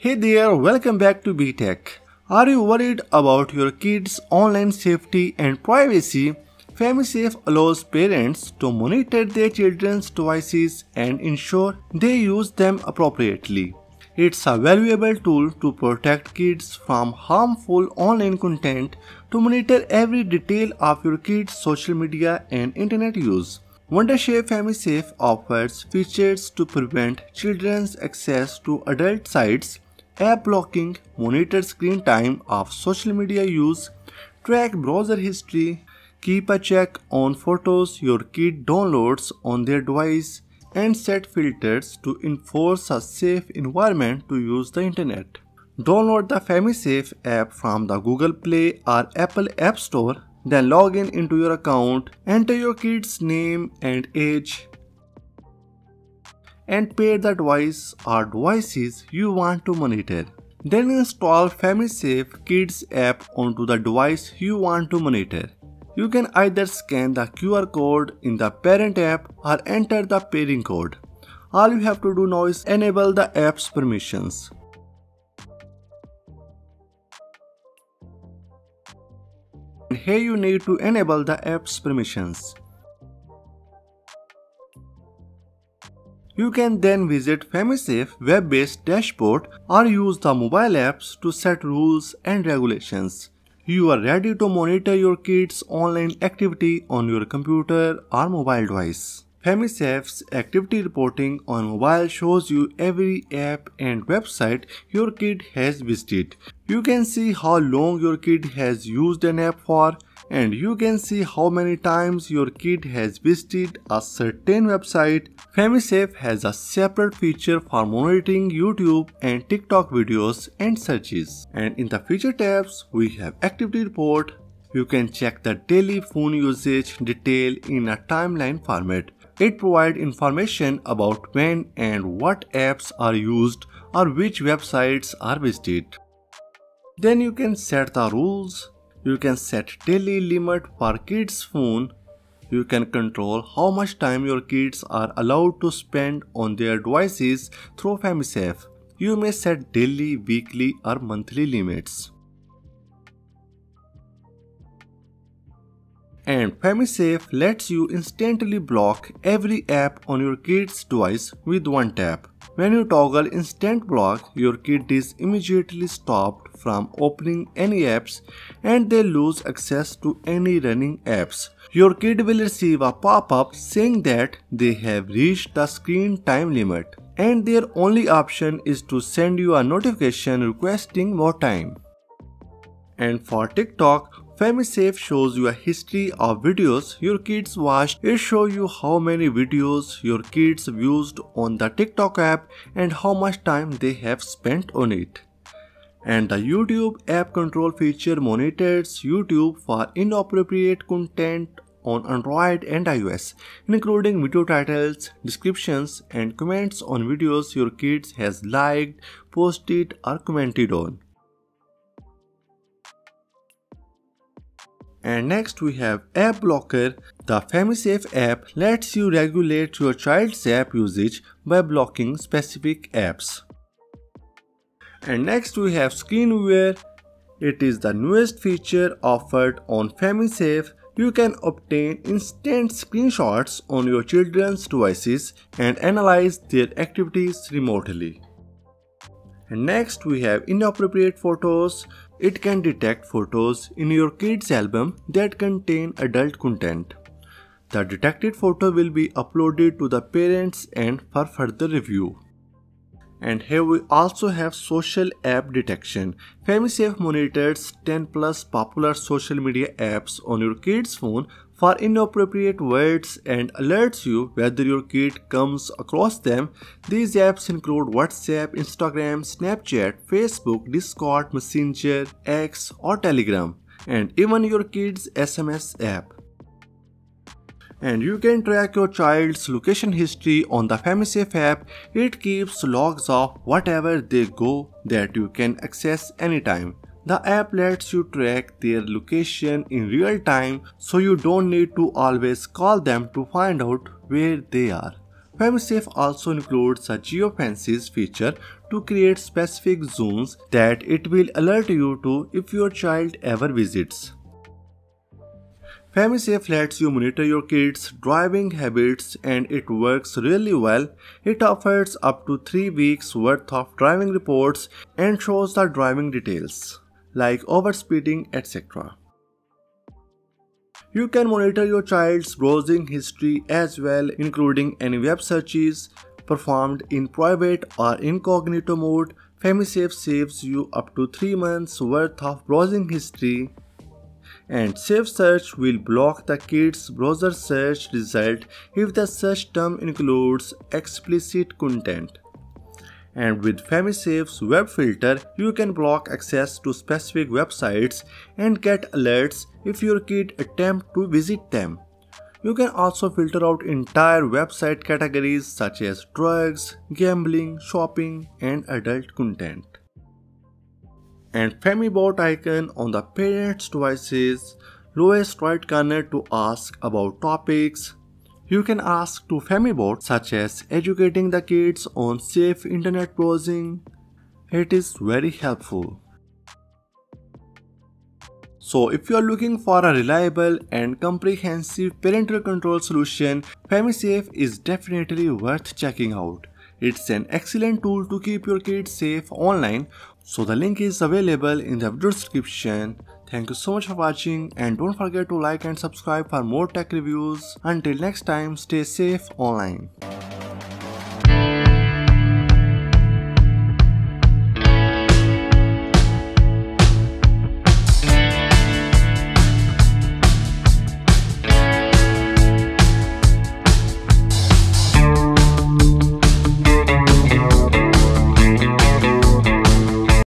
Hey there, welcome back to BeTech. Are you worried about your kids' online safety and privacy? FamiSafe allows parents to monitor their children's devices and ensure they use them appropriately. It's a valuable tool to protect kids from harmful online content, to monitor every detail of your kids' social media and internet use. Wondershare FamiSafe offers features to prevent children's access to adult sites app blocking, monitor screen time of social media use, track browser history, keep a check on photos your kid downloads on their device, and set filters to enforce a safe environment to use the internet. Download the FamiSafe app from the Google Play or Apple App Store, then log in into your account, enter your kid's name and age, and pair the device or devices you want to monitor. Then install FamiSafe Kids app onto the device you want to monitor. You can either scan the QR code in the parent app or enter the pairing code. All you have to do now is enable the app's permissions. Here you need to enable the app's permissions. You can then visit FamiSafe web-based dashboard or use the mobile apps to set rules and regulations. You are ready to monitor your kids' online activity on your computer or mobile device. FamiSafe's activity reporting on mobile shows you every app and website your kid has visited. You can see how long your kid has used an app for and you can see how many times your kid has visited a certain website. FamiSafe has a separate feature for monitoring YouTube and TikTok videos and searches. And in the feature tabs, we have activity report. You can check the daily phone usage detail in a timeline format. It provides information about when and what apps are used or which websites are visited. Then you can set the rules you can set daily limit for kids phone. You can control how much time your kids are allowed to spend on their devices through FamiSafe. You may set daily, weekly or monthly limits. And FamiSafe lets you instantly block every app on your kid's device with one tap. When you toggle instant block, your kid is immediately stopped from opening any apps and they lose access to any running apps. Your kid will receive a pop-up saying that they have reached the screen time limit and their only option is to send you a notification requesting more time. And for TikTok, FamiSafe shows you a history of videos your kids watched. It shows you how many videos your kids viewed on the TikTok app and how much time they have spent on it. And the YouTube app control feature monitors YouTube for inappropriate content on Android and iOS, including video titles, descriptions, and comments on videos your kids has liked, posted, or commented on. And next we have App Blocker. The FamiSafe app lets you regulate your child's app usage by blocking specific apps. And next we have Screen Viewer. It is the newest feature offered on FamiSafe. You can obtain instant screenshots on your children's devices and analyze their activities remotely. And next we have inappropriate photos. It can detect photos in your kid's album that contain adult content. The detected photo will be uploaded to the parents end for further review. And here we also have social app detection. FamiSafe monitors 10 plus popular social media apps on your kid's phone for inappropriate words and alerts you whether your kid comes across them. These apps include WhatsApp, Instagram, Snapchat, Facebook, Discord, Messenger, X or Telegram and even your kid's SMS app and you can track your child's location history on the FamiSafe app. It keeps logs of whatever they go that you can access anytime. The app lets you track their location in real time so you don't need to always call them to find out where they are. FamiSafe also includes a geofences feature to create specific zones that it will alert you to if your child ever visits. FamiSafe lets you monitor your kids' driving habits and it works really well. It offers up to 3 weeks worth of driving reports and shows the driving details like overspeeding etc. You can monitor your child's browsing history as well including any web searches performed in private or incognito mode. FamiSafe saves you up to 3 months worth of browsing history and Safe Search will block the kid's browser search result if the search term includes explicit content. And with FamiSafe's web filter, you can block access to specific websites and get alerts if your kid attempt to visit them. You can also filter out entire website categories such as drugs, gambling, shopping, and adult content and FamiBot icon on the parent's device's lowest right corner to ask about topics. You can ask to FamiBot such as educating the kids on safe internet browsing. It is very helpful. So if you are looking for a reliable and comprehensive parental control solution, FamiSafe is definitely worth checking out. It's an excellent tool to keep your kids safe online. So the link is available in the description. Thank you so much for watching and don't forget to like and subscribe for more tech reviews. Until next time, stay safe online.